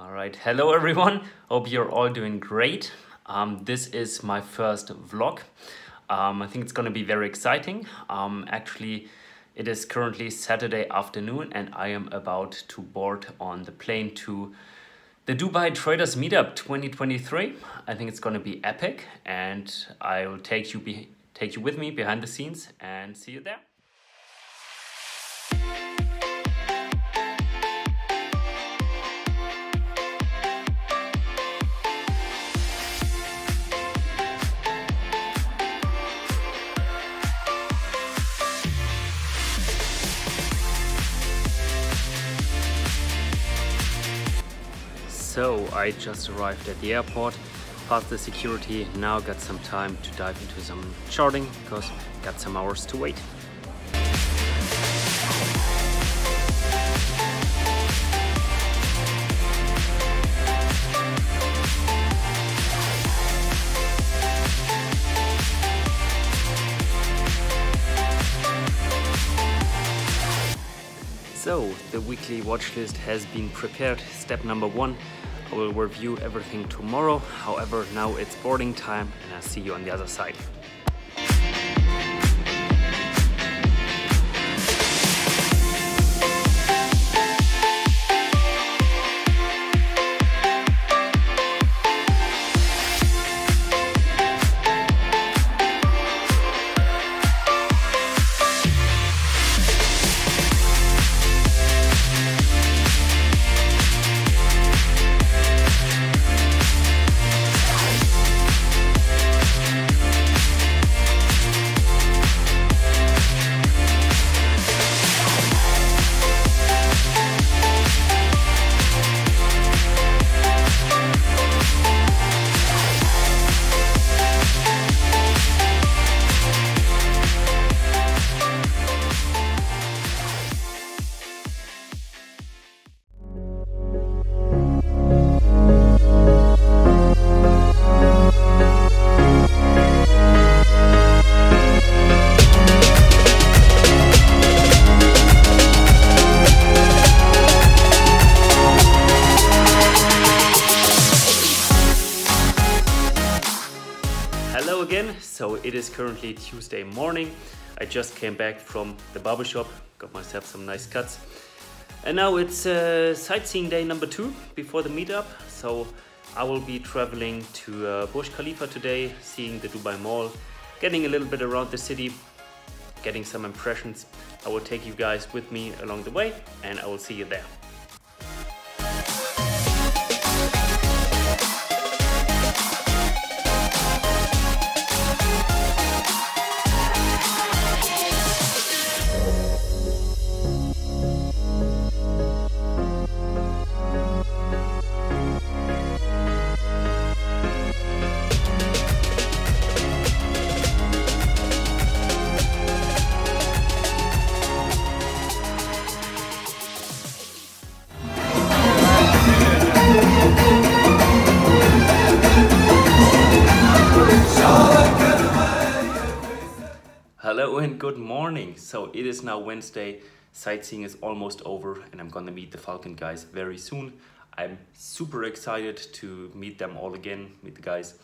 All right, hello everyone. Hope you're all doing great. Um, this is my first vlog. Um, I think it's going to be very exciting. Um, actually, it is currently Saturday afternoon and I am about to board on the plane to the Dubai Traders Meetup 2023. I think it's going to be epic and I will take you take you with me behind the scenes and see you there. So I just arrived at the airport, passed the security, now got some time to dive into some charting because got some hours to wait. So, the weekly watch list has been prepared. Step number one, I will review everything tomorrow. However, now it's boarding time and I'll see you on the other side. Currently Tuesday morning. I just came back from the barbershop, got myself some nice cuts. And now it's uh, sightseeing day number two before the meetup. So I will be traveling to uh, Burj Khalifa today, seeing the Dubai Mall, getting a little bit around the city, getting some impressions. I will take you guys with me along the way and I will see you there. Is now Wednesday. Sightseeing is almost over and I'm gonna meet the Falcon guys very soon. I'm super excited to meet them all again, meet the guys.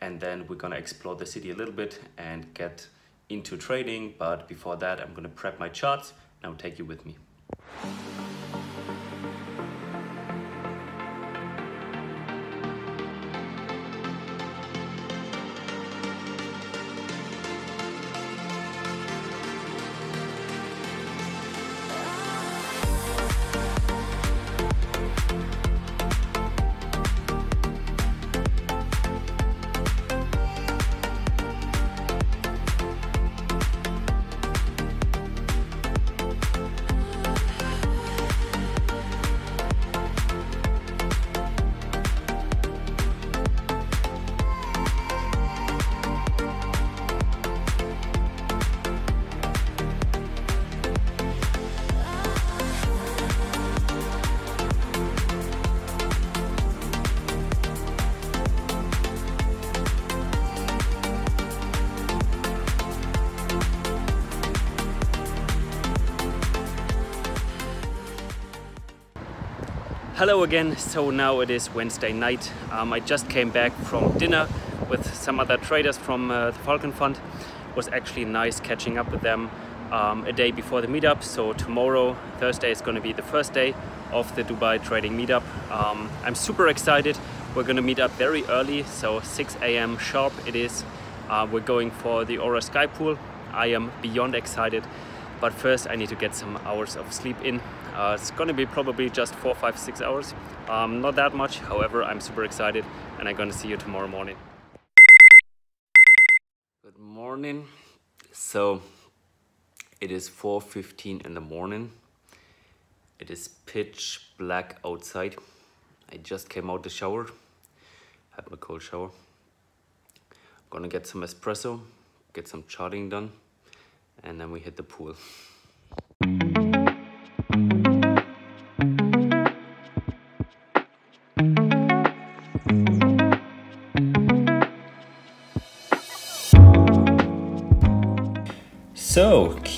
And then we're gonna explore the city a little bit and get into trading. But before that, I'm gonna prep my charts and I'll take you with me. Hello again. So now it is Wednesday night. Um, I just came back from dinner with some other traders from uh, the Falcon Fund. It was actually nice catching up with them um, a day before the meetup. So tomorrow, Thursday, is going to be the first day of the Dubai Trading Meetup. Um, I'm super excited. We're going to meet up very early, so 6 a.m. sharp it is. Uh, we're going for the Aura Sky Pool. I am beyond excited, but first I need to get some hours of sleep in. Uh, it's to be probably just four, five, six hours. Um, not that much, however, I'm super excited and I'm to see you tomorrow morning. Good morning. So it is 4.15 in the morning. It is pitch black outside. I just came out the shower, had my cold shower. I'm gonna get some espresso, get some charting done, and then we hit the pool.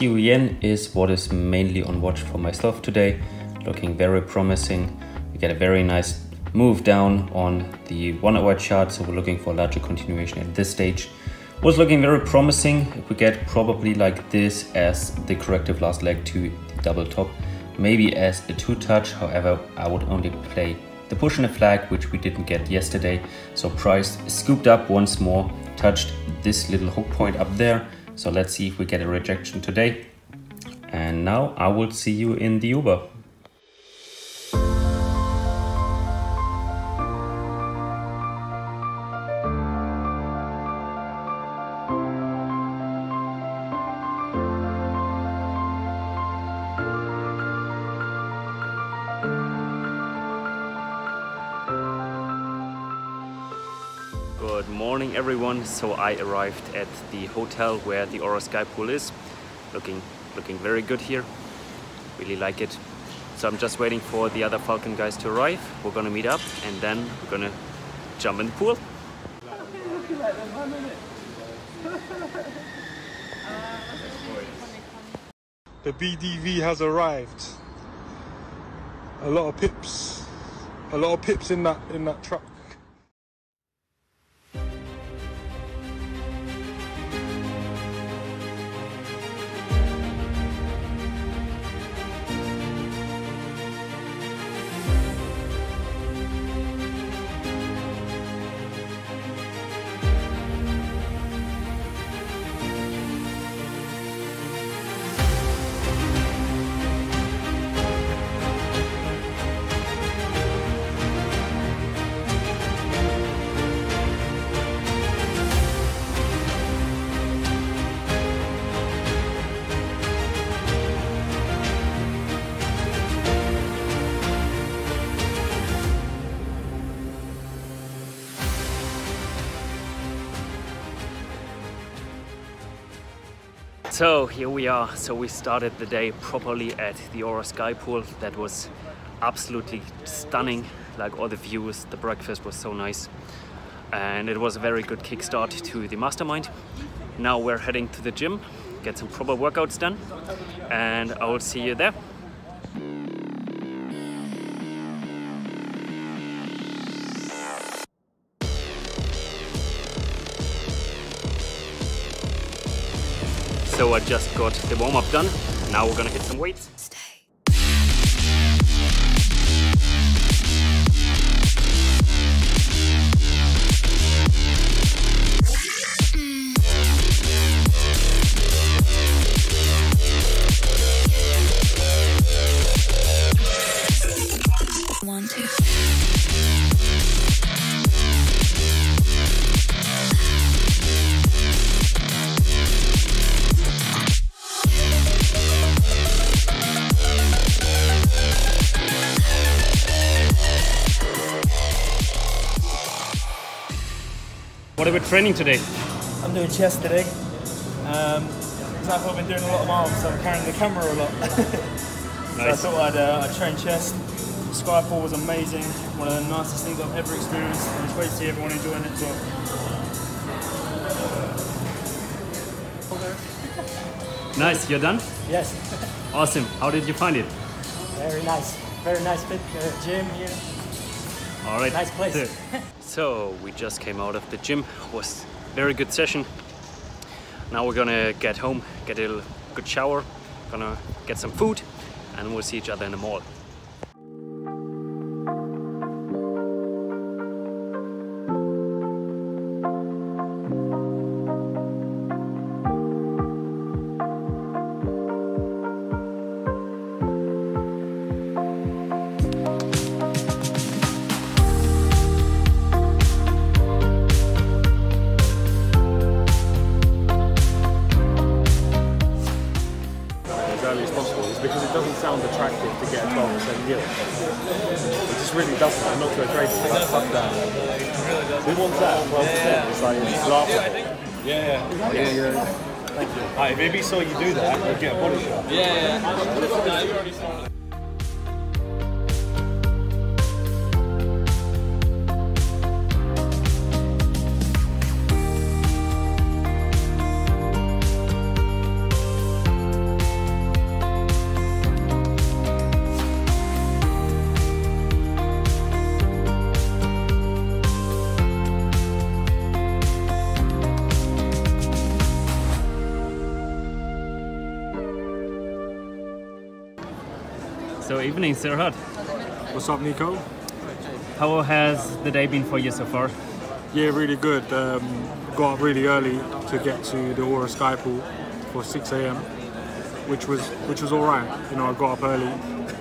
So, Yen is what is mainly on watch for myself today, looking very promising. We get a very nice move down on the one hour chart, so we're looking for a larger continuation at this stage. Was looking very promising. If we get probably like this as the corrective last leg to the double top, maybe as a two touch. However, I would only play the push and a flag, which we didn't get yesterday. So price scooped up once more, touched this little hook point up there so let's see if we get a rejection today. And now I will see you in the Uber. So I arrived at the hotel where the Aura Sky Pool is. Looking looking very good here. Really like it. So I'm just waiting for the other Falcon guys to arrive. We're gonna meet up and then we're gonna jump in the pool. The BDV has arrived. A lot of pips. A lot of pips in that in that truck. So here we are. So we started the day properly at the Aura Sky Pool. That was absolutely stunning. Like all the views, the breakfast was so nice. And it was a very good kickstart to the mastermind. Now we're heading to the gym, get some proper workouts done, and I will see you there. So I just got the warm up done. Now we're gonna hit some weights. One, training today? I'm doing chest today. Um, I've been doing a lot of arms, so I'm carrying the camera a lot. so I thought I'd, uh, I'd train chest. Sky Pool was amazing, one of the nicest things I've ever experienced, and it's great to see everyone enjoying it as well. Nice, you're done? Yes, Awesome. How did you find it? very nice. Very nice fit uh, gym here. All right. Nice place. So we just came out of the gym. It Was very good session. Now we're gonna get home, get a good shower, gonna get some food, and we'll see each other in the mall. Doesn't sound attractive to get a 12% yield. It just really doesn't. I'm not too afraid of it. Fuck that. Who wants that? 12%? It's like, it's laughable. Yeah, yeah. Yeah, yeah. Thank you. Alright, if maybe saw you do that, you'd get a body shot. Yeah, yeah. Evening, Serhat. What's up, Nico? How has the day been for you so far? Yeah, really good. Um, got up really early to get to the Aura Sky Pool for 6 a.m., which was which was all right. You know, I got up early,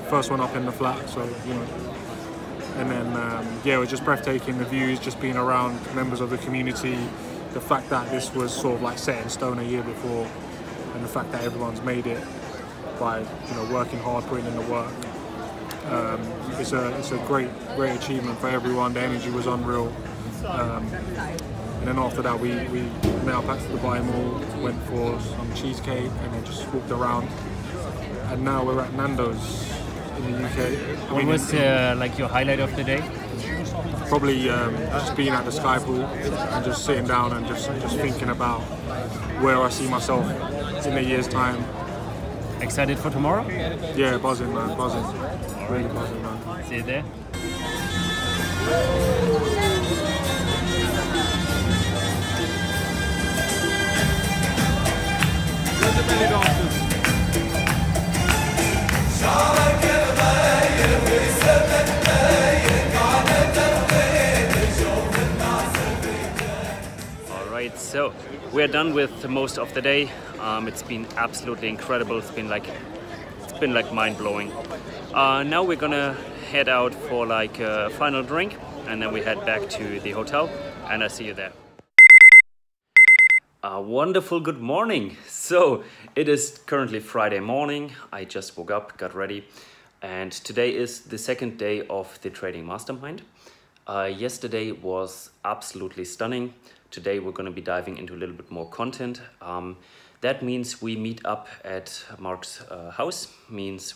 first one up in the flat, so you know. And then um, yeah, it was just breathtaking. The views, just being around members of the community, the fact that this was sort of like set in stone a year before, and the fact that everyone's made it by you know working hard, putting in the work. Um, it's a it's a great great achievement for everyone. The energy was unreal. Um, and then after that, we, we met up at the Dubai Mall, went for some cheesecake, and then just walked around. And now we're at Nando's in the UK. I What mean, was uh, like your highlight of the day? probably um, just being at the Sky Pool and just sitting down and just just thinking about where I see myself in a year's time. Excited for tomorrow? Yeah, buzzing, man, buzzing, really buzzing, man. See you there. All right, so we're done with most of the day. Um, it's been absolutely incredible. It's been like it's been like mind blowing. Uh, now we're gonna head out for like a final drink, and then we head back to the hotel. And I see you there. A wonderful good morning. So it is currently Friday morning. I just woke up, got ready, and today is the second day of the trading mastermind. Uh, yesterday was absolutely stunning. Today we're going to be diving into a little bit more content. Um, that means we meet up at Mark's uh, house. Means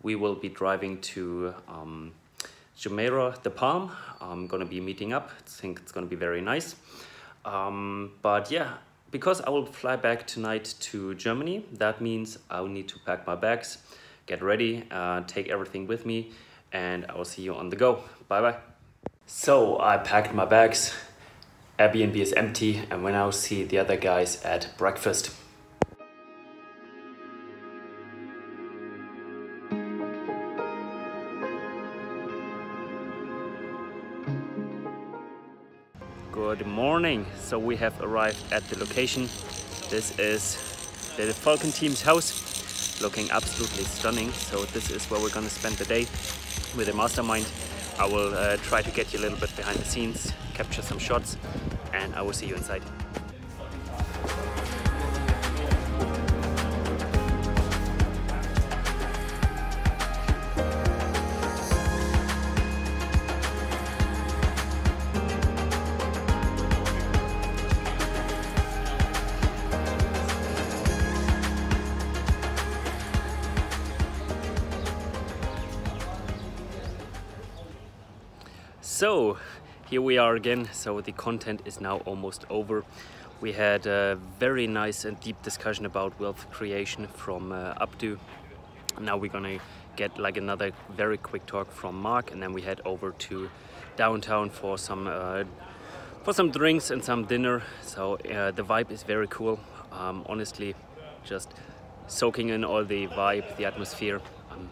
we will be driving to um, Jumeirah, the Palm. I'm going to be meeting up. I think it's going to be very nice. Um, but yeah, because I will fly back tonight to Germany, that means I will need to pack my bags, get ready, uh, take everything with me, and I will see you on the go. Bye bye. So I packed my bags. Airbnb is empty, and we now see the other guys at breakfast. Good morning. So we have arrived at the location. This is the Falcon team's house, looking absolutely stunning. So this is where we're gonna spend the day with the mastermind. I will uh, try to get you a little bit behind the scenes, capture some shots, and I will see you inside. So here we are again. So the content is now almost over. We had a very nice and deep discussion about wealth creation from uh, Abdu. Now we're gonna get like another very quick talk from Mark, and then we head over to downtown for some uh, for some drinks and some dinner. So uh, the vibe is very cool. Um, honestly, just soaking in all the vibe, the atmosphere. I'm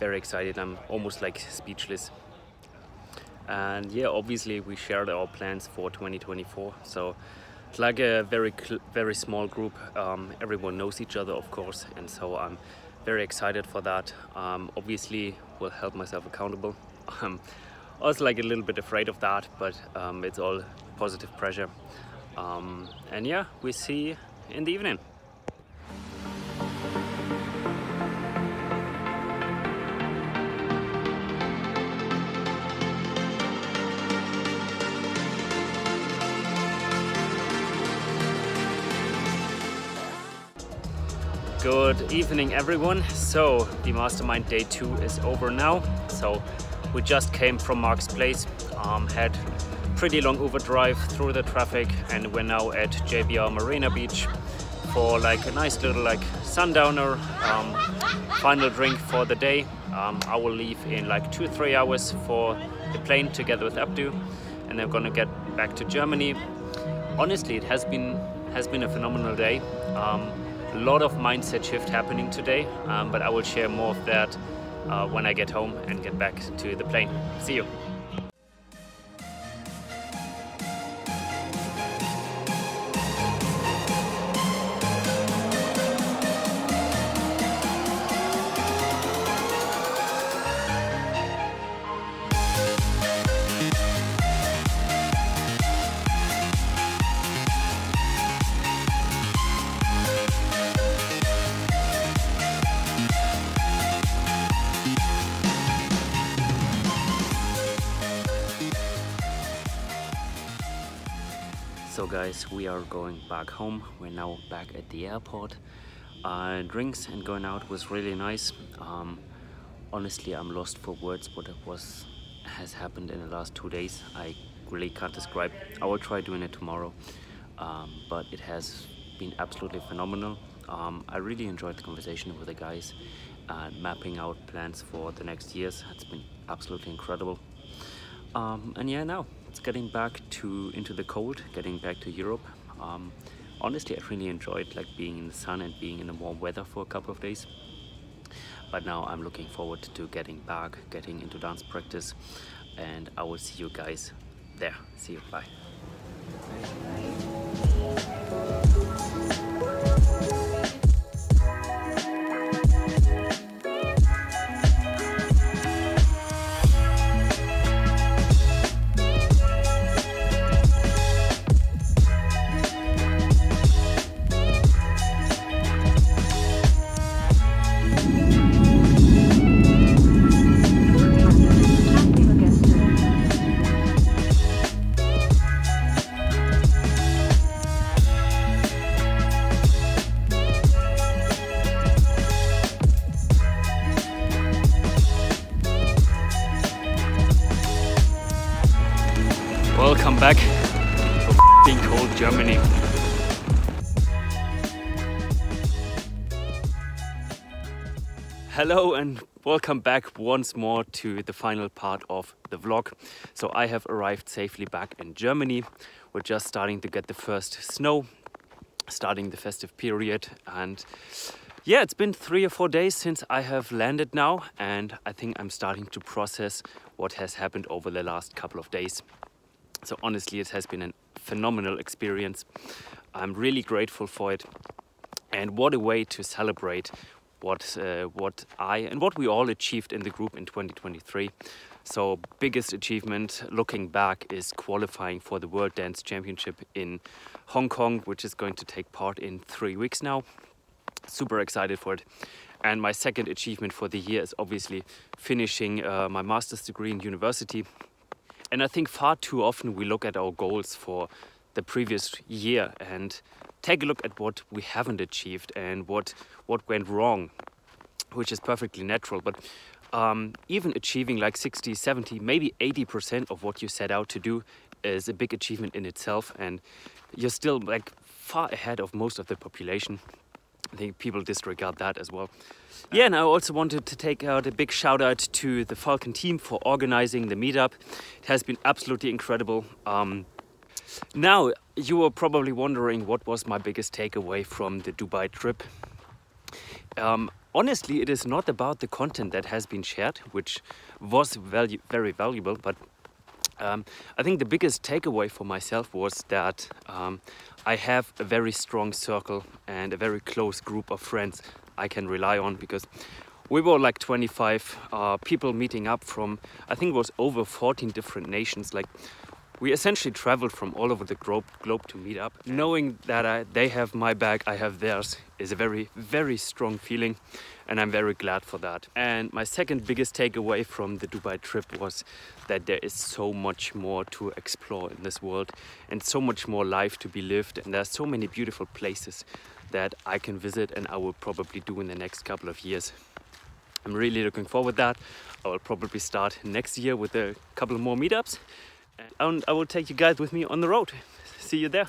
very excited. I'm almost like speechless. And yeah, obviously we shared our plans for 2024. So it's like a very very small group. Um, everyone knows each other, of course, and so I'm very excited for that. Um, obviously, will help myself accountable. I was like a little bit afraid of that, but um, it's all positive pressure. Um, and yeah, we see in the evening. Good evening everyone. So the mastermind day two is over now. So we just came from Mark's place, um, had pretty long Uber drive through the traffic and we're now at JBR Marina Beach for like a nice little like sundowner um, final drink for the day. Um, I will leave in like two, three hours for the plane together with Abdu and then we're gonna get back to Germany. Honestly, it has been has been a phenomenal day. Um, a lot of mindset shift happening today, um, but I will share more of that uh, when I get home and get back to the plane. See you. Guys, we are going back home. We're now back at the airport. Uh, drinks and going out was really nice. Um, honestly, I'm lost for words what was has happened in the last two days. I really can't describe. I will try doing it tomorrow, um, but it has been absolutely phenomenal. Um, I really enjoyed the conversation with the guys and mapping out plans for the next years. It's been absolutely incredible. Um, and yeah, now it's getting back to into the cold, getting back to Europe. Um, honestly, I really enjoyed like being in the sun and being in the warm weather for a couple of days. But now I'm looking forward to getting back, getting into dance practice, and I will see you guys there. See you. Bye. Cold Germany. Hello and welcome back once more to the final part of the vlog. So I have arrived safely back in Germany. We're just starting to get the first snow, starting the festive period and yeah, it's been three or four days since I have landed now and I think I'm starting to process what has happened over the last couple of days. So honestly, it has been a phenomenal experience. I'm really grateful for it. And what a way to celebrate what uh, what I and what we all achieved in the group in 2023. So biggest achievement looking back is qualifying for the World Dance Championship in Hong Kong, which is going to take part in three weeks now. Super excited for it. And my second achievement for the year is obviously finishing uh, my master's degree in university. And I think far too often we look at our goals for the previous year and take a look at what we haven't achieved and what what went wrong, which is perfectly natural. But um, even achieving like 60, 70, maybe 80% of what you set out to do is a big achievement in itself, and you're still like far ahead of most of the population. I think people disregard that as well. Yeah, and I also wanted to take out a big shout out to the Falcon team for organizing the meetup. It has been absolutely incredible. Um, now, you were probably wondering what was my biggest takeaway from the Dubai trip. Um, honestly, it is not about the content that has been shared, which was value, very valuable, but um, I think the biggest takeaway for myself was that um, I have a very strong circle and a very close group of friends I can rely on because we were like 25 uh, people meeting up from, I think it was over 14 different nations. Like we essentially traveled from all over the globe, to meet up. Knowing that I, they have my back, I have theirs is a very, very strong feeling and I'm very glad for that. And my second biggest takeaway from the Dubai trip was that there is so much more to explore in this world and so much more life to be lived and there are so many beautiful places that I can visit and I will probably do in the next couple of years. I'm really looking forward to that. I will probably start next year with a couple more meetups and I will take you guys with me on the road. See you there.